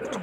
Yeah.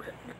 equipment.